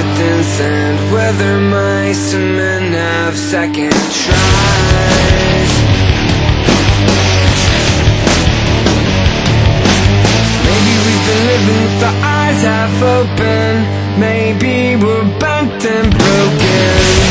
evidence and whether my semen have second tries. Maybe we've been living with our eyes half open. Maybe we're bent and broken.